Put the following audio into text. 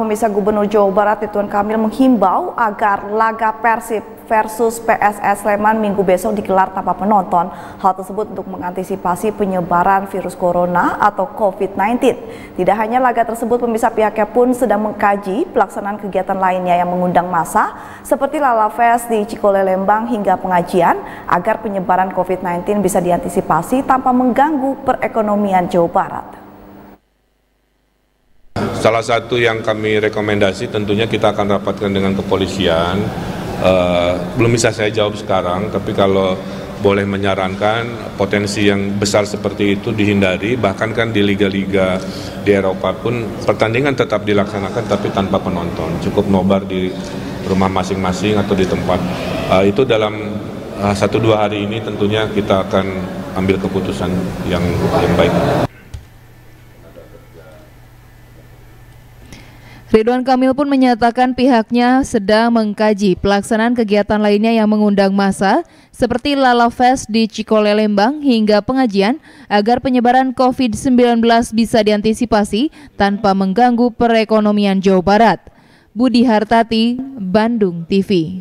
Pemirsa Gubernur Jawa Barat Ridwan Kamil menghimbau agar laga Persib versus PSS Sleman minggu besok digelar tanpa penonton. Hal tersebut untuk mengantisipasi penyebaran virus corona atau COVID-19. Tidak hanya laga tersebut, pemirsa pihaknya pun sedang mengkaji pelaksanaan kegiatan lainnya yang mengundang massa seperti Lala Fest di Cikole Lembang hingga pengajian agar penyebaran COVID-19 bisa diantisipasi tanpa mengganggu perekonomian Jawa Barat. Salah satu yang kami rekomendasi tentunya kita akan rapatkan dengan kepolisian. Uh, belum bisa saya jawab sekarang, tapi kalau boleh menyarankan potensi yang besar seperti itu dihindari bahkan kan di liga-liga di Eropa pun pertandingan tetap dilaksanakan tapi tanpa penonton cukup nobar di rumah masing-masing atau di tempat uh, itu dalam uh, satu dua hari ini tentunya kita akan ambil keputusan yang yang baik. Ridwan Kamil pun menyatakan pihaknya sedang mengkaji pelaksanaan kegiatan lainnya yang mengundang massa seperti Lala Fest di Cikole Lembang hingga pengajian agar penyebaran COVID-19 bisa diantisipasi tanpa mengganggu perekonomian Jawa Barat. Budi Hartati, Bandung TV.